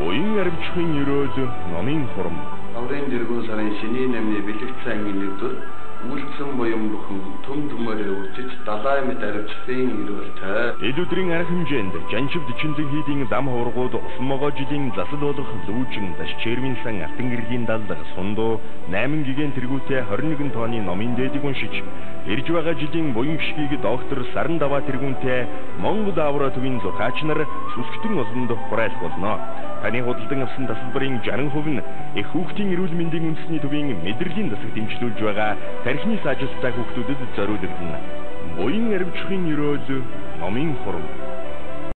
Буян аривчхын өрөөл номын хурам. Аврын дэргүүн сарын шиний намны бэлэгт цангийн нэгдүр үйлдсэн буян бүхэн төм төмөөрөө үржиж далай мэд аривчхын өрөөлтэй. Элүүдрийн арга хэмжээнд жаншив дичинзэн хийдийн дам хургууд усан могоо жилийн засал болох лүүжин даш червин сан алтан гэрлийн далдар сундуу 8 гигэн тэргүүтэй 21 тонны номын дээдийг уншиж ирж байгаа жилийн буян гიშгийг доктор Саран даваа тэргүүнтэй Монгол авра төвийн зурхаач нар сүсгтэн олонд хураалах болно. Таны худалдан авсан тасалбарын 60% нь их хүүхдийн эрүүл мэндийн үндэсний төвийн мэдрэлийн засаг дэмжлүүлж байгаа тархины саажилттай хүүхдүүдэд зориулагдана. Буян аривчхын өрөөл номын хурам